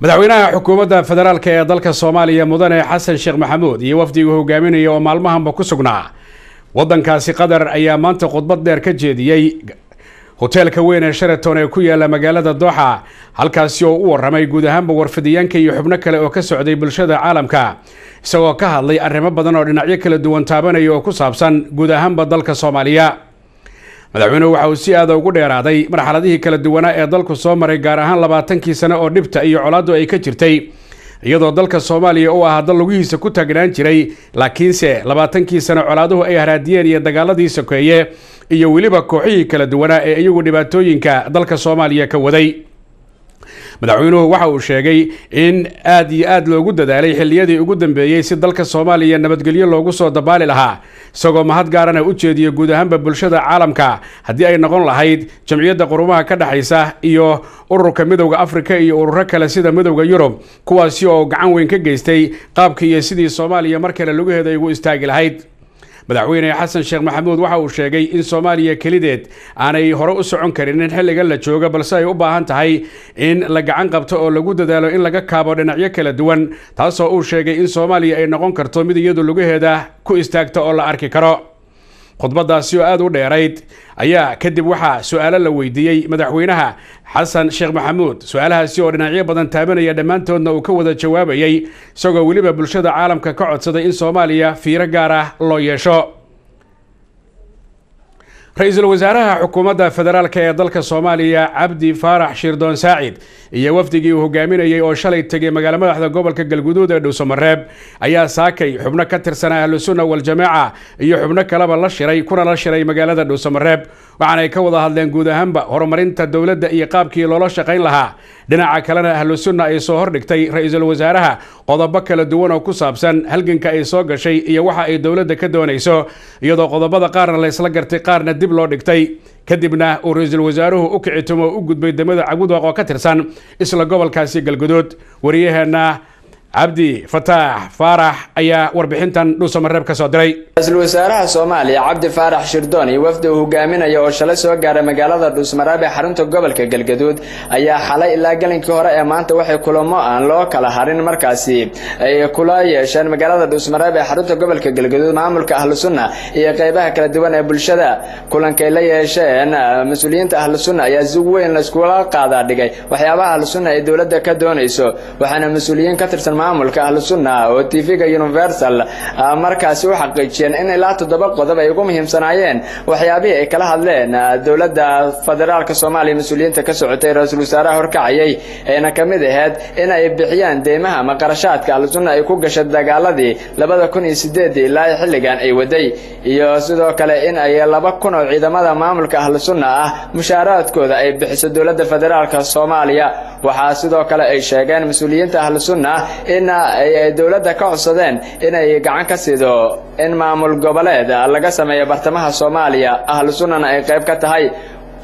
madaxweynaha xukuumadda federaalk ee dalka soomaaliya mudane xasan sheekh maxamuud iyo wafdigu hogaaminaya oo maalmahanba ku sugnaa. Waddankaasi qatar ayaa maanta khudbad dheer ka jeediyey hoteelka weyn ee sheraton ee ku yaalla magaalada dooxa halkaasi oo u waramay guud ahaanba warfidyaanka iyo xubno kale oo ka socday bulshada caalamka isagoo ka hadlay arrimo badan oo dhinacyo kala duwan taabanaya oo ku saabsan guud ahaanba dalka soomaaliya madaxweynuhu waxa uu si aada ugu dheeraaday marxaladihii kala duwanaa ee dalku soo maray gaar ahaan labaatankii sane oo dhibta iyo colaaddu ay ka jirtay. Iyadoo dalka soomaaliya uu ahaa dal lugihiisa ku taagnaan jiray laakiinse labaatankii sane colaaduhu ay haraadiyeen iyo dagaaladii sokeeye iyo weliba kooxihii kala duwanaa ee iyagu dhibaatooyinka dalka soomaaliya ka waday madaxweynuhu waxa uu sheegay in aad iyo aad loogu dadaalay xilliyadii ugu dambeeyey si dalka soomaaliya nabadgelyo loogu soo dabaali lahaa isagoo mahad gaarana u jeediya guud ahaanba bulshada caalamka. Haddii ay noqon lahayd jamciyadda qurumaha ka dhexaysa iyo ururka midowda afrika iyo ururo kale sida midowda yurub kuwaasi oo gacan weyn ka geystay qaabka iyo sidii soomaaliya mar kale lugaheeda ay ugu istaagi lahayd madaxweyne xasan sheekh maxamuud waxa uu sheegay in soomaaliya kelideed aanay hore u socon karin in xilligan la jooga balse ay u baahan tahay in la gacan qabto oo lagu dadaalo in laga kaabo dhinacyo kala duwan taasoo uu sheegay in soomaaliya ay noqon karto mid iyadu lugaheeda ku istaagta oo la arki karo khudbadaasi oo aada u dheerayd ayaa kadib waxaa su'aalo la weydiiyey madaxweynaha xasan sheekh maxamuud. Su'aalahaasi oo dhinacyo badan taabanaya dhammaantoodna uu ka wada jawaabayay isagoo weliba bulshada caalamka ka codsaday in soomaaliya fiiro gaar ah loo yeesho ra'iisul wasaaraha xukuumadda federaalk ee dalka soomaaliya cabdi faarax shirdoon saacid iyo wafdigii uu hogaaminayay oo shalay tegay magaalo madaxda gobolka galguduud ee dhuusamareeb ayaa saakay xubno ka tirsanaa ahlusunna waljamaaca iyo xubno kaleba la shiray kuna la shiray magaalada dhuusamareeb waxaanay ka wada hadleen guud ahaanba horumarinta dowladda iyo qaabkii loola shaqayn lahaa. Dhinaca kalena ahlusunna ay soo hordhigtay ra'iisul wasaaraha qodobo kala duwan oo ku saabsan halganka ay soo gashay iyo waxa ay dowladda ka doonayso iyadoo qodobada qaarna laysla gartay qaarna dib loo dhigtay kadibna uu ra'iisul wasaaruhu u kicitumo u gudbay degmada cagudwaq oo ka tirsan isla gobolkaasi galguduud wariyaheenna cabdi fataax faarax ayaa warbixintan dhuusamareeb ka soo diray. Ra'iisul wasaaraha soomaaliya cabdi faarax shirdoon iyo wafdi uu hogaaminaya oo shalay soo gaaray magaalada dhuusmareeb ee xarunta gobolka galgaduud ayaa xalay ilaa galinkii hore ee maanta waxay kulamo aan loo kala harin markaasi. Ay kula yeesheen magaalada dhuusmareeb ee xarunta gobolka galgaduud maamulka ahlu sunna iyo qeybaha kala duwan ee bulshada. Kulankay la yeesheen mas'uuliyiinta ahlu sunna ayaa si weyn layskula qaadaa dhigay. Waxyaabaha ahlu sunna ay dowladda ka doonayso waxaana mas'uuliyiin ka tirsan maamulka ahlu sunna oo tv-ga universal markaasi u xaqiijiyeen in ilaa toddoba qodob ay ugu muhiimsanaayeen waxyaabihii ay kala hadleen dowladda federaalka soomaaliya mas'uuliyiinta ka socotay ra'iisul wasaaraha horkacayay ayna ka mid ahayd in ay bixiyaan deymaha ama qarashaadka ahlu sunna ay ku gashay dagaaladii labada kun iyo sideedii ilaa xilligan ay waday iyo sidoo kale in ay laba kun oo ciidamada maamulka ahlu sunna ah mushaaraadkooda ay bixiso dowladda federaalka soomaaliya. Waxaa sidoo kale ay sheegeen mas'uuliyiinta ahlu sunna in dowladda ka codsadeen inay gacan ka siido in maamul goboleed laga sameeyo bartamaha soomaaliya. Ahlu sunnana ay qayb ka tahay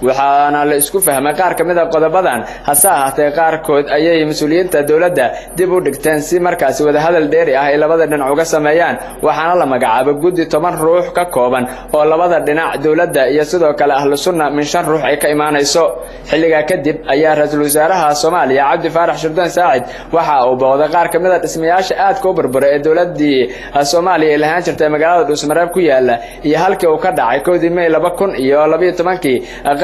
waxaana la isku fahmay qaar ka mid a qodobadan. Hase ahaatee qaarkood ayay mas'uuliyiinta dowladda dib u dhigteen si markaasi wadahadal dheeri ah ay labada dhinac uga sameeyaan. Waxaana la magacaabay guddi toban ruux ka kooban oo labada dhinac dowladda iyo sidoo kale ahlu sunna min shan ruux ay ka imaanayso. Xilligaa kadib ayaa ra'iisul wasaaraha soomaaliya cabdi faarax shirdoon saacid waxa uu booqday qaar ka mid a dhismayaasha aadka u burburay ee dowladii soomaaliya ay lahaan jirtay magaalada dhuusmareeb ku yaalla iyo halkii uu ka dhacay kowdii may laba kun iyo labayo tobankii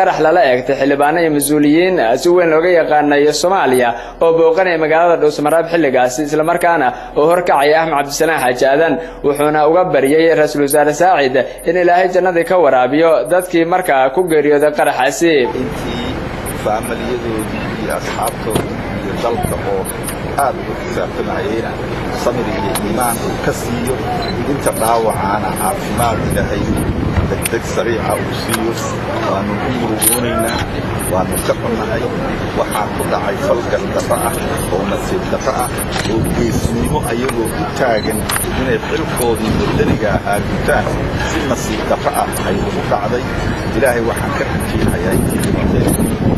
qarax lala eegtay xildhibaano iyo mas'uuliyiin si weyn looga yaqaanay soomaaliya oo booqanaya magaalada dhuusmareeb xilligaasi islamarkaana uu horkacaya axmed cabdisalaan xaaji aadan wuxuuna uga baryay ra'iisul wasaare saacid in ilaahay jannadii ka waraabiyo dadkii markaa ku geeriyooday qaraxaasi. Faamaliyadoodii iyo asxaabtoodii iyo dalka oo aad uga xisaabtamayayna samir iyo iimaan uu ka siiyo idinta dhaawacaana caafimaad ilaahay degdeg sariica uu siiyo waannu ku murugoonaynaa waannu ka xunnahay waxaa ku dhacay falgal darro ah oo nasiib darro ah oo geesnimo ayagoo u taagan inay xilkoodii wadaniga ahaa gutaan. Si nasiib darro ah ay ugu dhacday. Ilaahay waxaan ka rajiinayaa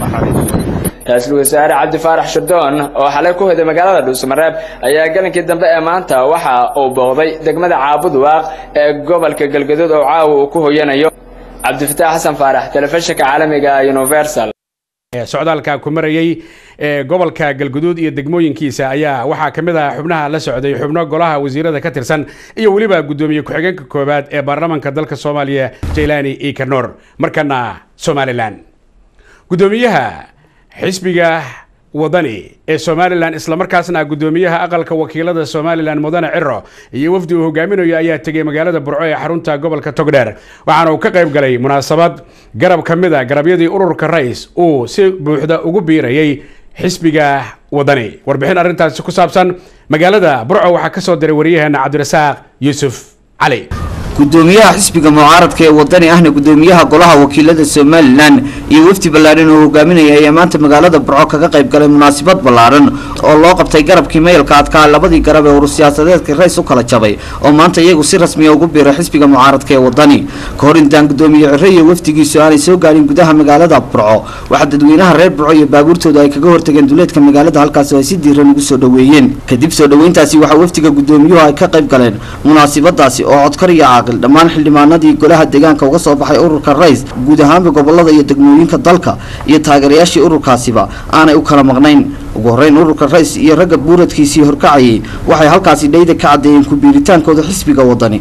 naxariiso ra'iisul wasaare cabdi faarax oo xalay ku hoday magaalada dhuusmareeb ayaa galinkii dambe ee maanta waxa uu booqday degmada caabudwaaq ee gobolka galgaduud oo caawa uu ku hoyanayo. Cabdifataax xasan faarax telefishinka caalamiga universal. Ee socdaalka ku marayey ee gobolka galguduud iyo degmooyinkiisa ayaa waxaa ka mid ah xubnaha la socday xubno golaha wasiirada ka tirsan iyo weliba guddoomiye ku-xigeenka koowaad ee baarlamaanka dalka soomaaliya jaylani ikanor markana somalilan guddoomiyaha xisbiga wadani ee somalilan islamarkaasna guddoomiyaha aqalka wakiilada somalilan mudane ciro iyo wafdi uu hogaaminayo ayaa tegay magaalada burco ee xarunta gobolka togdheer. Waxaana uu ka qayb galay munaasabad garab ka mid a garabyadii ururka rais uu si buuxda ugu biirayay xisbiga wadani. Warbixin arrintaasi ku saabsan magaalada burco waxaa ka soo diray waryaheena cabdirasaaq yuusuf cali gudoomiyaha xisbiga mucaaradka ee wadani ahna gudoomiyaha golaha wakiilada somalilan iyo wafdi ballaaran oo hogaaminaya ayaa maanta magaalada burco kaga qayb galay munaasabad ballaaran oo loo qabtay garabkii mayalka adkaa labadii garab ee urur siyaasadeedka rays u kala jabay oo maanta iyagu si rasmiya ugu biiray xisbiga mucaaradka ee wadani ka intaan gudoomiye cire iyo wafdigiisu aanay soo gaadhin gudaha magaalada burco waxaa dadweynaha reer burco iyo baabuurtooda ay kaga hortageen duleedka magaalada halkaas oo ay si diiran ugu soo dhoweeyeen. Kadib soo dhoweyntaasi waxaa wafdiga gudoomiyuhu ay ka qayb galeen munaasabadaasi oo codkar iyo caaqil dhammaan xildhibaanadii golaha deegaanka uga soo baxay ururka rays guud ahaanba gobollada iyo degmooyinka dalka iyo taageerayaashii ururkaasiba aanay u kala maqnayn. Ugu horreyn ururka rays iyo ragga buuradkiisii horkacayay waxay halkaasi dhayda ka caddeeyeen ku biiritaankooda xisbiga wadani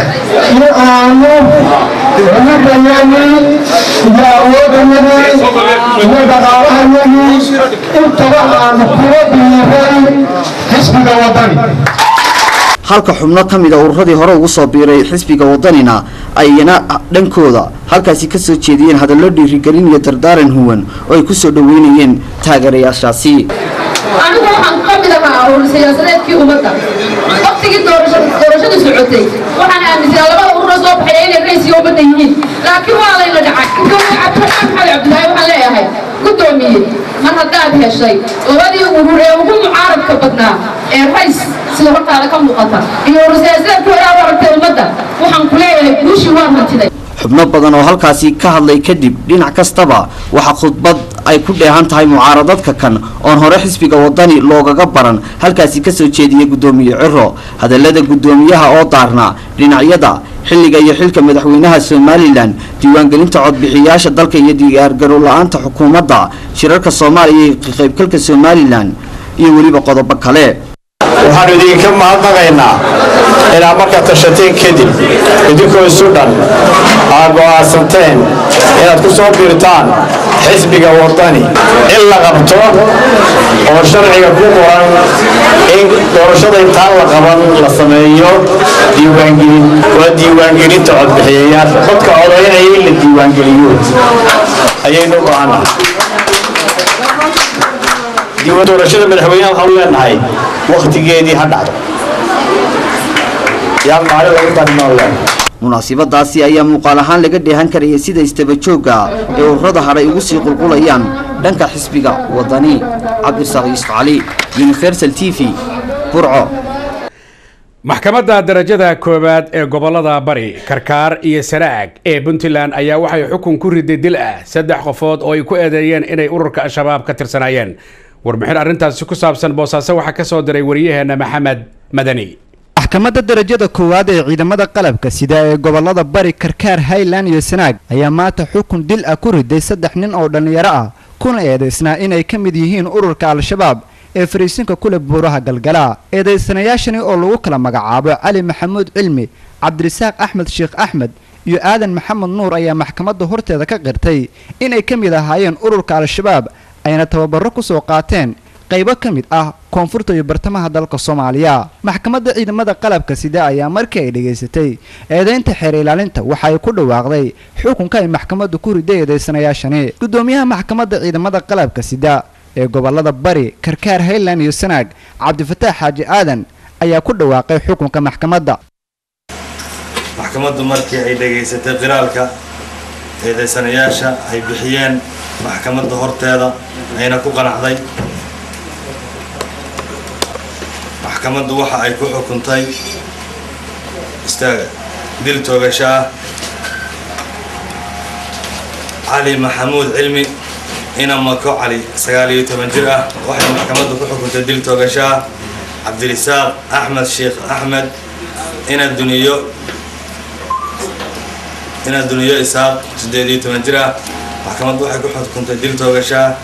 ah ah in aanu ummadayagii iyo awoodayagii iyo dhaqaalahayagii intaba aanu kula biiray xisbiga wadani halka xubno ka mid a ururadii hore ugu soo biiray xisbiga wadanina ayna dhankooda halkaasi ka soo jeediyeen hadallo dhiirigelin iyo dardaaran huwan oo ay ku soo dhoweynayeen taageerayaashaasi waqtigii doorashada socotay. Waxaan aaminsanaa labada ururo soo baxaya inay raysiga ummadda yihiin. Laakiin waa layna dhacay gudoomiye cabdiraxmaan maxamed cabdilaahi waxaan leeyahay gudoomiye mar haddaad heshay labadii urur ee ugu mucaaradka badnaa ee rays sida hortaada ka muuqata iyo urur siyaasadeedkii hore aad aragtay ummadda waxaan ku leeyahay guushii waan hantiday xubno badan oo halkaasi ka hadlay kadib dhinac kastaba waxaa khudbad ay ku dheehan tahay mucaaradadka kan oon hore xisbiga wadani loogaga baran halkaasi ka soo jeediyay guddoomiye ciro hadalada guddoomiyaha oo daarnaa dhinacyada xilliga iyo xilka madaxweynaha somalilan diiwaangelinta codbixiyaasha dalka iyo diyaargarow la'aanta xukuumadda shirarka soomaaliya iyo ka qaybgalka somalilan iyo weliba qodobo kale. Waxaanu idinka mahadnaqaynaa inaad marka tashateen kadib idinkoo isu aad go'aansanteen inaad ku soo biirtaan xisbiga wadani in la qabto oo sharciga ku qoran in doorashada intaan la qaban la sameeyo diiwaangelin waa diiwaangelinta codbixiyayaasha dadka codaynaya in la diiwaangeliyo ayaynu diiwaan doorashada madaxweynaha waxaanu leenahay wakhtigeedii ha dhacdo munaasabadaasi ayaa muuqaal ahaan laga dheehan karayay sida istabajooga ee ururada hadhay ugu sii qulqulayaan dhanka xisbiga wadani cabdirasaaq yuusuf cali universal t v burco maxkamadda darajada koowaad ee gobollada bari karkaar iyo sanaag ee puntland ayaa waxay xukun ku riday dil ah saddex qofood oo ay ku eedeeyeen inay ururka al-shabaab ka tirsanaayeen warbixin arrintaasi ku saabsan boosaaso waxaa ka soo diray wariyaheena maxamed madani maxkamadda darajada koowaad ee ciidamada qalabka sida ee gobollada bari karkaar highland iyo sanaag ayaa maanta xukun dil ah ku riday saddex nin oo dhallinyaro ah kuna eedaysnaa inay ka mid yihiin ururka al-shabaab ee fariisinka kule buuraha galgala. Eedaysanayaashani oo lagu kala magacaabo cali maxamuud cilmi cabdirasaaq axmed sheekh axmed iyo aadan maxamed nuur ayaa maxkamadda horteeda ka qirtay inay ka mid ahaayeen ururka al-shabaab ayna tababaro ku soo qaateen qaybo ka mid ah koonfurta iyo bartamaha dalka soomaaliya. Maxkamadda ciidamada qalabka sida ayaa markii ay dhegaysatay eedaynta xeer ilaalinta waxa ay ku dhawaaqday xukunka ay maxkamaddu ku riday eedaysanayaashani gudoomiyaha maxkamadda ciidamada qalabka sida ee gobollada bari karkaar highland iyo sanaag cabdifataax xaaji aadan ayaa ku dhawaaqay xukunka maxkamadda. Maxkamaddu markii ay dhegaysatay qiraalka eedaysanayaasha ay bixiyeen maxkamadda horteeda ayna ku qanacday maxkamaddu waxa ay ku xukuntay? Istaaga dil toogasho cali maxamuud cilmi ina mako cali sagaal iyo toban jir ah. Waxay maxkamaddu ku xukuntay dil toogasho cabdirisaaq axmed sheekh axmed ina duniyo ina duniyo isaaq siddeed iyo toban jir ah. Maxkamaddu waxay ku xukuntay dil toogashaa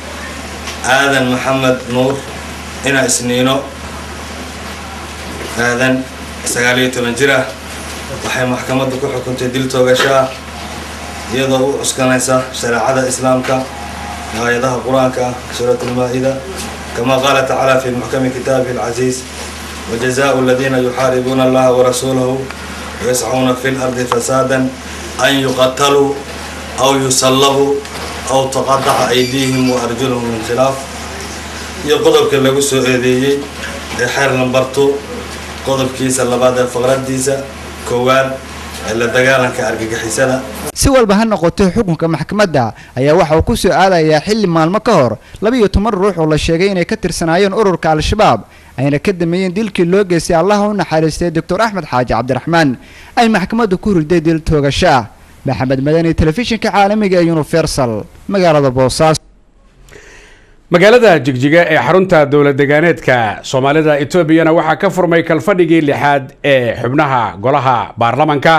aadan maxamed nuur ina isniino aadan sagaal iyo toban jir ah waxay maxkamaddu ku xukuntay dil toogashaa iyadoo u cuskanaysa shareecada islaamka aayadaha qur'aanka ah suurat almaa-ida kama qaala tacaala fi muxkami kitaabihi alcasiis wajazaau aladiina yuxaaribuuna allaha warasuulahu wayascuuna fi lardi fasaadan an yuqataluu aw yusallabuu aw taqadaca aydiihim wa arjulahum min khilaaf. Iyo qodobka lagu soo eedeeyey ee xeer lambartu qodobkiisa labaad faqradiisa koowaad la dagaalanka argagixisada si walba ha noqotay xukunka maxkamadda ayaa waxa uu ku soo aadayaa xilli maalmo ka hor. Labiiyo toban ruux oo la sheegay inay ka tirsanaayeen ururka al-shabaab ayna ka dameeyeen dilkii loo geystay allaha u naxariistay doctor axmed xaaji cabdiraxmaan. Ay maxkamaddu ku riday dil toogasho ah maxamed madani telefishinka caalamiga ee universal magaalada boosaaso magaalada jigjiga ee xarunta dowlad degaaneedka soomaalida etoobiyana waxaa ka furmay kalfadhigii lixaad ee xubnaha golaha baarlamanka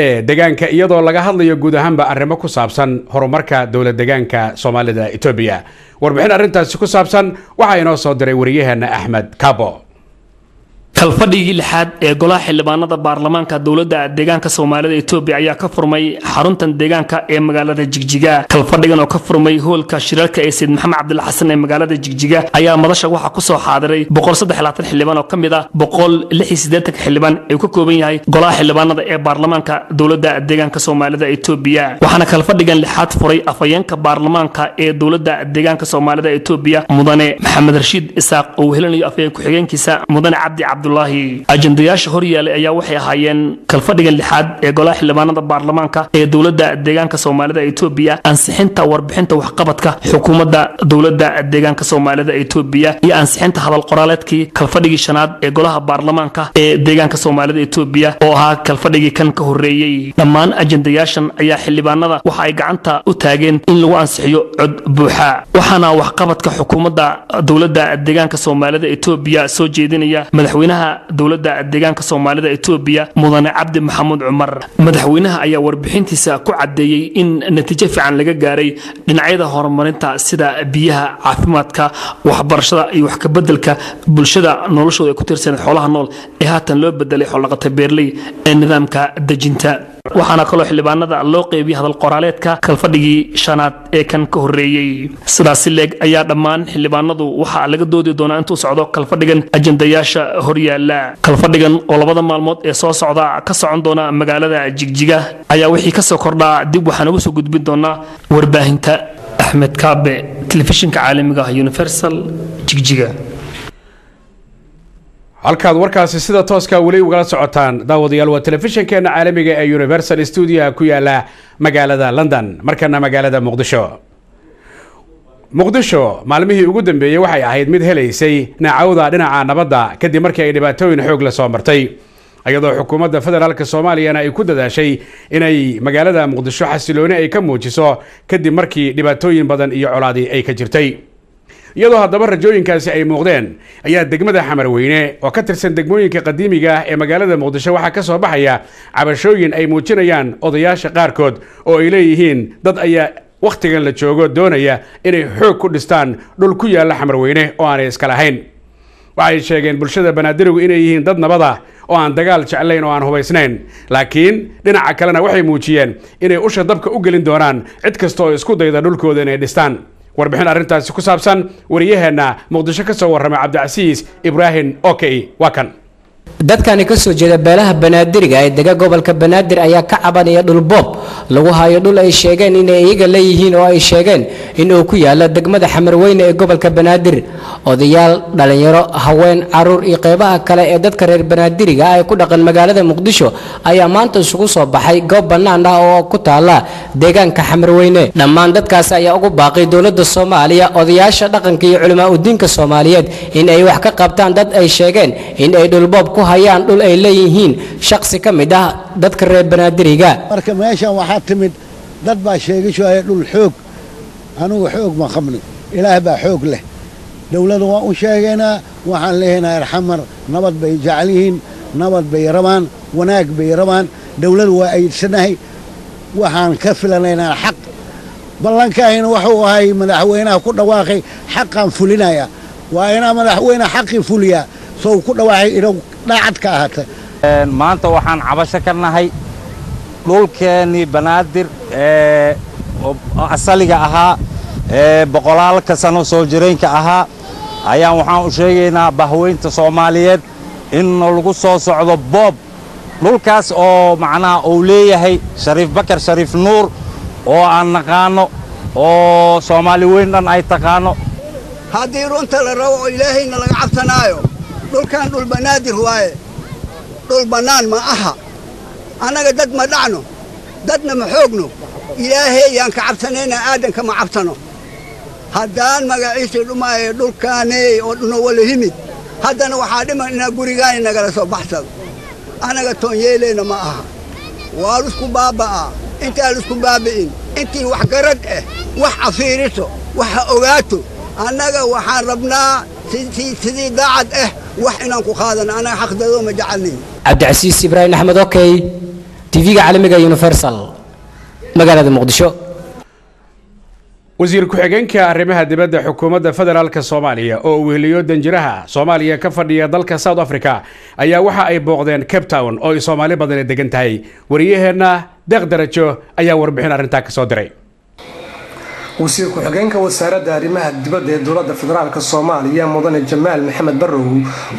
ee degaanka iyadoo laga hadlayo guud ahaanba arrimo ku saabsan horumarka dowlad degaanka soomaalida etoobiya warbixin arrintaasi ku saabsan waxaa inoo soo diray wariyaheena axmed kabo kalfadhigii lixaad ee golaha xildhibaanada baarlamaanka dowladda deegaanka soomaalida etoobiya ayaa ka furmay xaruntan deegaanka ee magaalada jigjiga. Kalfadhigan oo ka furmay hoolka shirarka ee sayid maxamed cabdilla xasan ee magaalada jigjiga ayaa madasha waxaa ku soo xaadiray xildhibaan oo ka mid ah xildhibaan ee ka kooban yahay golaha xildhibaanada ee baarlamaanka dowladda deegaanka soomaalida etoobiya waxaana kalfadhigan lixaad furay afhayeenka baarlamaanka ee dowladda deegaanka soomaalida etoobiya mudane maxamed rashiid isaaq oo wehelinayo afhayeen ku-xigeenkiisa mudane cabdi cabdul ajendayaasha horyaalay ayaa waxay ahaayeen kalfadhigan lixaad ee golaha xildhibaanada baarlamaanka ee dowladda deegaanka soomaalida etoobiya ansixinta warbixinta waxqabadka xukuumadda dowladda deegaanka soomaalida etoobiya iyo ansixinta hadal qoraaleedkii kalfadhigii shanaad ee golaha baarlamaanka ee deegaanka soomaalida etoobiya oo ahaa kalfadhigii kan ka horreeyey. Dhammaan ajendayaashan ayaa xildhibaanada waxa ay gacanta u taageen in lagu ansixiyo cod buuxa waxaana waxqabadka xukuumadda dowladda deegaanka soomaalida etoobiya soo jeedinaya madaxweynaha dowladda deegaanka soomaalida etoobiya mudane cabdi maxamuud cumar. Madaxweynaha ayaa warbixintiisa ku caddeeyey in natiijo fiican laga gaaray dhinacyada horumarinta sida biyaha caafimaadka waxbarashada iyo wax kabeddelka bulshada noloshooda ay ku tiirsaneed xoolaha nool. Ee haatan loo bedelay xoolaqata beerley ee nidaamka dejinta waxaana kaloo xildhibaanada loo qeybiyey hadal qoraaleedka kalfadhigii shanaad ee kan ka horreeyey. Sidaasi leeg ayaa dhammaan xildhibaanadu waxaa laga doodi doonaa intuu socdo kalfadhigan ajendayaasha horyaala kalfadhigan oo labada maalmood ee soo socda ka socon doona magaalada jigjiga ayaa wixii ka soo kordhaa dib waxaan uga soo gudbin doonaa warbaahinta axmed kaabe telefishinka caalamiga ah universal jigjiga halkaad warkaasi sida tooska weli ugala socotaan daawadayaal waa telefishinkeena caalamiga ee universal stuudiyaha ku yaalla magaalada london. Markana magaalada muqdisho. Muqdisho maalmihii ugu dambeeyey waxay ahayd mid helaysay nacawda dhinaca nabadda kadib markii ay dhibaatooyin xoog la soo martay. Iyadoo xukuumadda federaalk soomaaliyana ay ku dadaashay inay magaalada muqdisho xasilooni ay ka muujiso kadib markii dhibaatooyin badan iyo colaadi ay ka jirtay iyadoo haddaba rajooyinkaasi ay muuqdeen. Ayaa degmada xamarweyne oo ka tirsan degmooyinka qadiimiga ah ee magaalada muqdisho waxaa ka soo baxaya cabashooyin ay muujinayaan odayaasha qaarkood oo ay leeyihiin. Dad ayaa wakhtigan la joogo doonaya inay xoog ku dhistaan dhul ku yaalla xamarweyne oo aanay iska lahayn. Waxay sheegeen bulshada banaadirigu inay yihiin dad nabad ah oo aan dagaal jeclayn oo aan hubaysnayn. Laakiin dhinaca kalena waxay muujiyeen inay usha dabka u gelin doonaan cid kasta oo isku dayda dhulkooda inay dhistaan warbixin arrintaasi ku saabsan wariyaheenna muqdisho ka soo warramay cabdicasiis ibraahim okey. Waa kan dadkani ka soo jeeda beelaha banaadiriga ee dega gobolka banaadir ayaa ka cabanaya dhulboob lagu hayo dhul ay sheegeen inay iyaga leeyihiin oo ay sheegeen inuu ku yaalo degmada xamarweyne ee gobolka banaadir. Odayaal dhalinyaro haween carruur iyo qeybaha kale ee dadka reer banaadiriga ah ee ku dhaqan magaalada muqdisho ayaa maanta isugu soo baxay goob bannaan ah oo ku taala deegaanka xamarweyne dhammaan dadkaasi ayaa ugu baaqay dowladda soomaaliya odayaasha dhaqanka iyo culimaa udiinka soomaaliyeed in ay wax ka qabtaan dad ay sheegeen in ay dhulboob ku hayaan dhul ay leeyihiin shaqsi ka mid ah dadka reer banaadiriga marka meeshan waxaa timid dad baa sheegashooya dhul xoog anugu xoog ma qabno ilaah baa xoog leh. Dowladda waan u sheegaynaa waxaan leeyahay arxamar nabad bay jecel yihiin nabad bay rabaan wanaag bay rabaan. Dawladu waa ayidsanahay waxaan ka filanaynaa xaq. Ballankaahina wuxuu ahay madaxweynaha ku dhawaaqay xaqaan fulinaya waa inaa madaxweyne xaqii fuliyaa soo ku dhawaaqay inuu dhaacad ka ahaata maanta waxaan cabasho ka nahay dhulkeennii banaadir ee asaliga ahaa ee boqolaalka sano soo jiraynka ahaa. Ayaan waxaan u sheegaynaa bahweynta soomaaliyeed in lagu soo socdo boob. Dhulkaas oo macnaha uu leeyahay shariif bakar shariif nuur oo aan naqaanno oo soomaali weyn dhan ay taqaanno haddii runta la rabo oo ilaahayna laga cabsanaayo dhulkan dhul banaadir waaye. Dhul bannaan ma aha. Annaga dad ma dhacno. Dadna ma xoogno. Ilaahay yaan ka cabsanaynaa aadanka ma cabsano. Haddaan magaciisii dhumaayo dhulkaaney oo dhuno wala himid haddana waxaa dhiman inaa gurigaani nagala soo baxsado. Annaga toon yeelayna ma aha. Waa lisku baaba'aa. Intaan lisku baabi'in. Intii wax garad ah wax cafiiriso waxa ogaato. Annaga waxaan rabnaa sidii daacad ah wax inaan ku qaadano annaga xaqdadoo ma jecelnayn cabdicasiis ibraahim axmed okey tv-ga caalamiga universal. Magaalada muqdisho. Wasiir ku-xigeenka arrimaha dibadda xukuumadda federaalk soomaaliya oo weheliyo danjiraha soomaaliya ka fadhiya dalka south africa ayaa waxa ay booqdeen cape town oo ay soomaali badani degan tahay. Wariyaheenna deeq darajo ayaa warbixin arrintaa ka soo diray wasiir ku-xigeenka wasaaradda arrimaha dibadda ee dowladda federaalk soomaaliya mudane jamaal maxamed barrow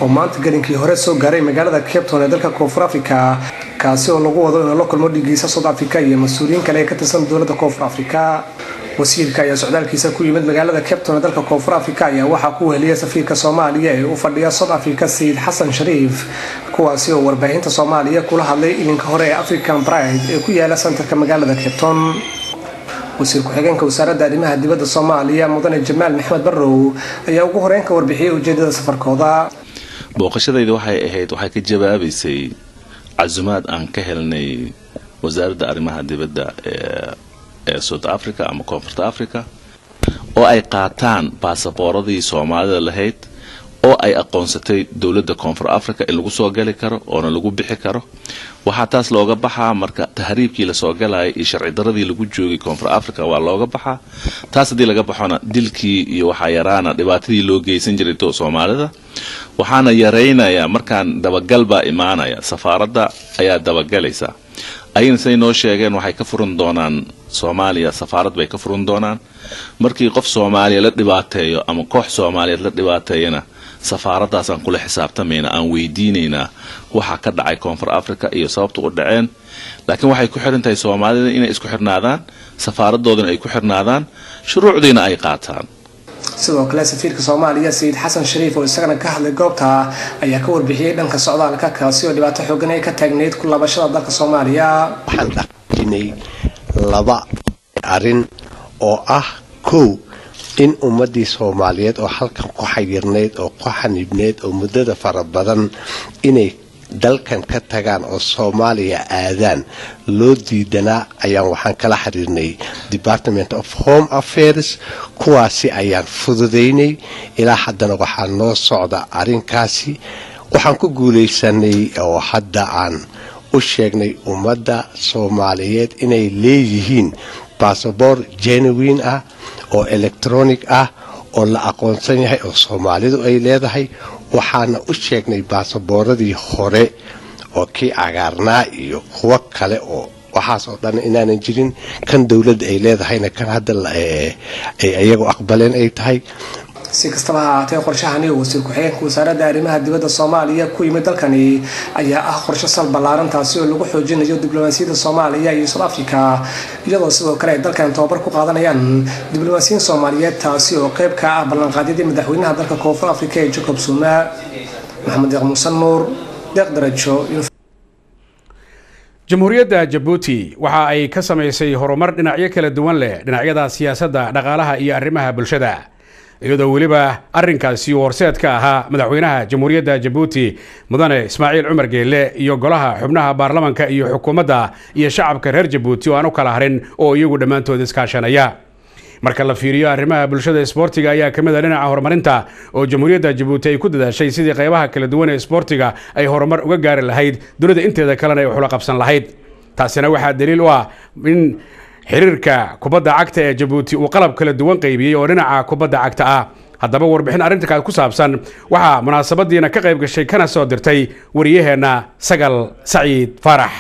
oo maanta gelinkii hore soo gaaray magaalada cape town ee dalka koonfur africa kaasi oo lagu wado inuu la kulmo dhigiisa south africa iyo mas'uuliyiin kale ee ka tirsan dowladda koonfur africa wasiirka ayaa socdaalkiisa ku yimid magaalada cape town ee dalka koonfur africa ayaa waxaa ku weheliya safiirka soomaaliya ee u fadhiya south africa sayid xasan shariif kuwaasi oo warbaahinta soomaaliya kula hadlay ilinka hore ee african bride ee ku yaalla santarka magaalada cape town wasiir ku-xigeenka wasaaradda arrimaha dibadda soomaaliya mudane jamaal maxamed barrow ayaa ugu horeyn ka warbixiyey ujeedada safarkooda. Booqashadayda waxay ahayd waxay ka jawaabaysay casumaad aan ka helnay wasaaradda arrimaha dibadda ee south africa ama koonfurta africa oo ay qaataan baasaboorradii soomaalida lahayd oo ay aqoonsatay dowladda koonfur africa in lagu soo gali karo oona lagu bixi karo. Waxaa taas looga baxaa marka tahriibkii la soo galaya iyo sharci daradii lagu joogay koonfur africa waa looga baxaa. Taas haddii laga baxona dilkii iyo waxaa yaraana dhibaatadii loo geysan jiray soomaalida waxaana yaraynayaa markaan dabagal baa imaanaya safaaradda ayaa dabagalaysa ayagana siday noo sheegeen waxay ka furan doonaan soomaaliya safaarad bay ka furan doonaan. Markii qof soomaaliya la dhibaateeyo ama koox soomaaliyeed la dhibaateeyana safaaraddaasaan kula xisaabtamayna aan weydiinaynaa waxa ka dhacay koonfur africa iyo sababta u dhaceen. Laakiin waxay ku xiran tahay soomaalida inay isku xirnaadaan safaaradoodana ay ku xirnaadaan shuruucdiina ay qaataan. Sidoo kale safiirka soomaaliya sayid xasan shariif oo isagana ka hadlay goobta ayaa ka warbixiyey dhanka socdaalka kaasi oo dhibaato xoogan ay ka taagneyd ku laabashada dalka soomaaliya. Waxaan dhaqjinay laba arrin oo ah kow in ummadii soomaaliyeed oo halkan ku xayirnayd oo ku xanibneyd oo muddada fara badan inay dalkan ka tagaan oo soomaaliya aadaan loo diidanaa ayaan waxaan kala xiriirnay department of home affairs kuwaasi ayaan fududaynay ilaa haddana waxaa noo socda arrinkaasi. Waxaan ku guulaysanay oo hadda aan u sheegnay ummadda soomaaliyeed inay leeyihiin basaboor genuine ah oo electronic ah oo la aqoonsan yahay oo soomaalidu ay leedahay waxaana u sheegnay baasaboorradii hore oo kii cagaarnaa iyo kuwo kale oo waxaas oo dhan inaanan jirin kan dowladda ay leedahayna kan hadda ay iyagu aqbaleen ay tahay si kastaba ha ahaatee qorshahani oo wasiir ku-xigeenka wasaaradda arrimaha dibadda soomaaliya ku yimid dalkani ayaa ah qorshe sal ballaaran taasi oo lagu xoojinayo diblomaasiyadda soomaaliya iyo south africa iyadoo sidoo kale ay dalkan tababar ku qaadanayaan diblomaasiyiin soomaaliyeed taasi oo qayb ka ah ballanqaadyadii madaxweynaha dalka koonfur africa ee jacob zuma maxamed deeq muusan nuur deeq darajo jamhuuriyadda jabuuti waxa ay ka samaysay horumar dhinacyo kala duwan leh dhinacyada siyaasadda dhaqaalaha iyo arrimaha bulshada iyadoo weliba arrinkaasi uu horseed ahaa madaxweynaha jamhuuriyadda jabuuti mudane ismaaciil cumar geelle iyo golaha xubnaha baarlamanka iyo xukuumadda iyo shacabka reer jabuuti oo aan u kala harin oo iyagu dhammaantood iskaashanaya. Marka la fiiriyo arrimaha bulshada isboortiga ayaa ka mid a dhinaca horumarinta oo jamhuuriyadda jabuuti ay ku dadaashay sidii qaybaha kala duwan ee isboortiga ay horumar uga gaari lahayd dunida inteeda kalena ay waxula qabsan lahayd. Taasina waxaa daliil u ah in xiriirka kubadda cagta ee jabuuti uu qalab kala duwan qaybiyey oo dhinaca kubadda cagta ah. Haddaba warbixin arrintakaa ku saabsan waxaa munaasabadiina ka qayb gashay kana soo dirtay wariyaheenna sagal saciid faarax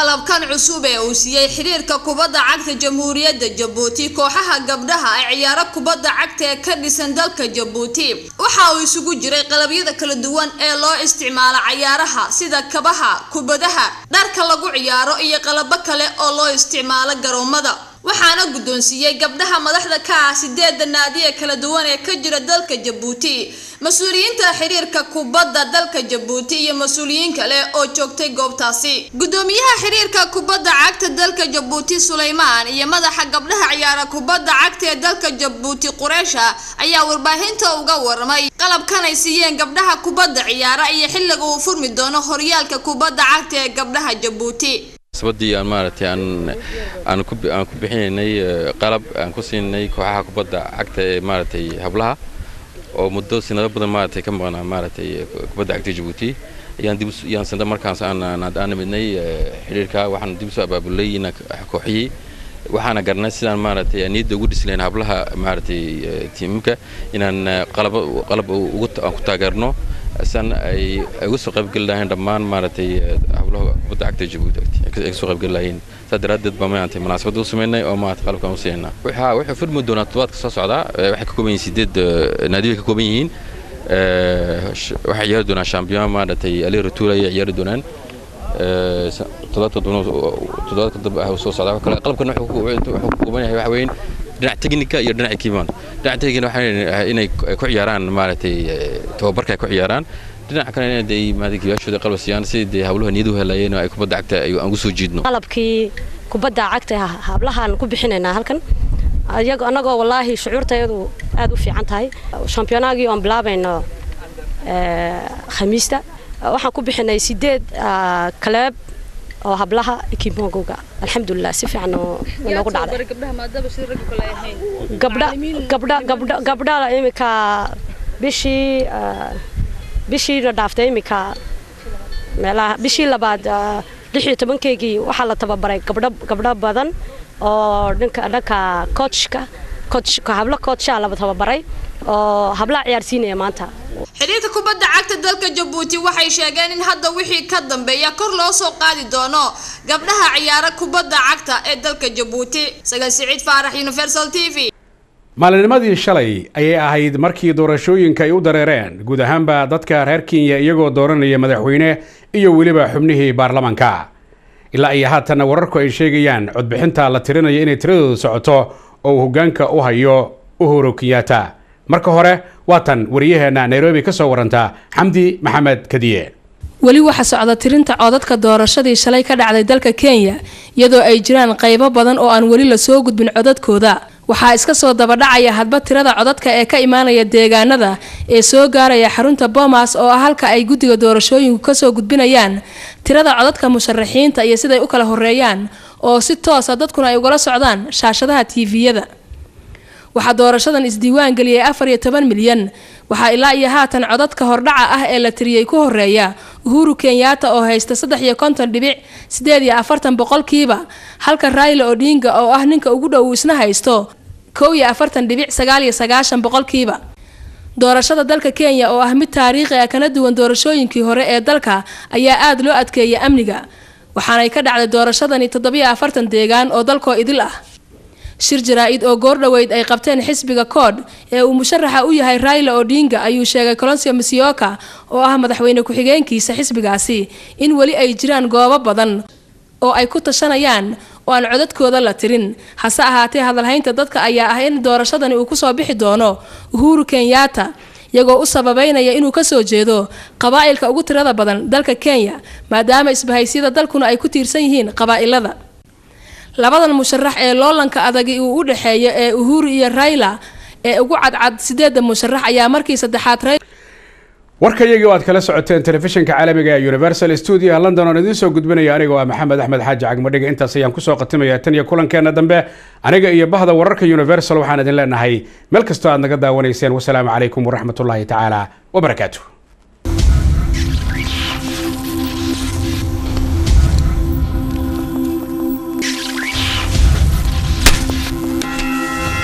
qalabkan cusub ee uu siiyey xiriirka kubadda cagta jamhuuriyadda jabuuti kooxaha gabdhaha ee ciyaaro kubadda cagta ee ka dhisan dalka jabuuti. Waxa uu isugu jiray qalabyada kala duwan ee loo isticmaalo cayaaraha sida kabaha kubadaha dharka lagu ciyaaro iyo qalabo kale oo loo isticmaalo garoomada waxaana guddoonsiiyey gabdhaha madaxda ka ah sideeda naadi ee kala duwan ee ka jira dalka jabuuti. Mas'uuliyiinta xiriirka kubadda dalka jabuuti iyo mas'uuliyiin kale oo joogtay goobtaasi. Guddoomiyaha xiriirka kubadda cagta dalka jabuuti suleymaan iyo madaxa gabdhaha ciyaara kubadda cagta ee dalka jabuuti qureesha ayaa warbaahinta uga waramay qalabkan ay siiyeen gabdhaha kubadda ciyaara iyo xilliga uu furmi doono horyaalka kubadda cagta ee gabdhaha jabuuti sabadii aan maaragtay aan ku bixinaynay qalab aan ku siinay kooxaha kubadda cagta ee maaragtay hablaha. Oo muddo sanado badan maaragtay ka maqnaa maaragtay kubadda cagta Djibouti ayaan dib ayaan sanad markaas aan midnay xiriirka waxaan dib soo abaabulay kooxihii. Waxaana garanay sidaan maaragtay niyadda ugu dhisleen hablaha maaragtay tiimka inaan qalab ugu taageerno san ay uga soo qayb geli lahayn dhammaan maaragtay hablaha kubadda cagta Djibouti ay ka soo qayb geli lahayn saa daraaddeed baa maantay munaasabad u sameynay oo maanta qalabkan u siinaa waxa wuxuu furmi doonaa todobaadka soo socda waxay ka kooban yihiin sideed naadi bay ka kooban yihiin. Waxay ciyaari doonaan champion maaragtay ali ratuul ayay ciyaari doonaan todobaadka dambe ah soo socda kale qalabkan wuxuu ka kooban yahay waxa weyn dhinaca teknika iyo dhinaca kiimaan dhinaca teknika waxa inay ku ciyaaraan maaragtay tababarka ay ku ciyaaraan. Dhinaca kale in ay maadigiyaashooda qalab siiyaan sidii dee hawluhu niyadu helayeen oo ay kubadda cagta aan ugu soo jiidno. Qalabkii kubadda cagta hablahan ku bixinaynaa halkan. Ayago annagoo wallaahi shucuurtayadu aad u fiican tahay. Shampiyoonaagii oon bilaabayno khamiista waxaan ku bixinay sideed kaleeb oo hablaha ekibongowga alxamdulilah si fiican noogu dhacday gabdha gabdha gabdha gabdha iminka bishii bishiina dhaaftay iminka meelaha bishii labaad lix iyo tobankeygii waxaa la tababaray gabdho badan oo dhanka coachka hablo coachaa la tababaray oo hablaha ciyaarsiinaya maanta. Xiriirka kubadda cagta dalka jabuuti waxay sheegeen in hadda wixii ka dambeeya kor loo soo qaadi doono gabdhaha ciyaara kubadda cagta ee dalka jabuuti. Sagal siciid faarax universal t v. Maalinimadii shalay ayay ahayd markii doorashooyinka ay u dareereen. Guud ahaanba dadka reer kenya iyagoo dooranaya madaxweyne iyo weliba xubnihii baarlamanka. Ilaa iyo haatanna wararku ay sheegayaan codbixinta la tirinayo inay tiradoodu socoto oo uu hoggaanka u hayo uhuru kenyatta marka hore waa tan wariyaheenna nairobi ka soo waranta xamdi maxamed kadiye. Weli waxaa socda tirinta codadka doorashadii shalay ka dhacday dalka kenya iyadoo ay jiraan qaybo badan oo aan weli la soo gudbin codadkooda. Waxaa iska soo dabadhacaya hadba tirada codadka ee ka imaanaya deegaanada ee soo gaaraya xarunta boomas oo ah halka ay guddiga doorashooyinku ka soo gudbinayaan. Tirada codadka musharaxiinta iyo siday u kala horeeyaan oo si toosa dadkuna ay ugala socdaan shaashadaha tiiviyada waxaa doorashadan isdiiwaan geliyay afar iyo toban milyan. Waxaa ilaa iyo haatan codadka hordhaca ah ee la tiriyey ku horreeya uhuru kenyaata oo haysta saddex iyo konton dhibic sideed iyo afartan boqolkiiba halka raila odinga oo ah ninka ugu dhow uu isna haysto kow iyo afartan dhibic sagaal iyo sagaashan boqolkiiba doorashada dalka kenya oo ah mid taariikhi ah kana duwan doorashooyinkii hore ee dalka ayaa aada loo adkeeyay amniga. Waxaanay ka dhacday doorashadani toddobiyo afartan deegaan oo dalkoo idil ah shir jaraa-id oo goordhoweyd ay qabteen xisbiga kood ee uu musharaxa u yahay raila odinga ayuu sheegay colonsio misioka oo ah madaxweyne ku-xigeenkiisa xisbigaasi in weli ay jiraan goobo badan oo ay ku tashanayaan oo aan codadkooda la tirin. Hase ahaatee hadalhaynta dadka ayaa ah in doorashadani uu ku soo bixi doono uhuru kenyaata iyagoo u sababeynaya inuu ka soo jeedo qabaa'ilka ugu tirada badan dalka kenya maadaama isbahaysyada dalkuna ay ku tiirsan yihiin qabaa'ilada labadan musharax ee loolanka adagi uu u dhexeeya ee uhuru iyo raila ee ugu cadcad sideeda musharax ayaa markii saddexaad warkayagii oo aad kala socoteen telefishinka caalamiga ee universal studio london oon idiin soo gudbinaya aniga waa maxamed axmed xaaji cagmadhiga intaas ayaan ku soo qatimaya tan iyo kulankeena dambe aniga iyo bahda wararka universal waxaan idin leenahay. Meel kastoo aad naga daawanayseen wasalaamu calaykum waraxmatullaahi tacaala wabarakaatu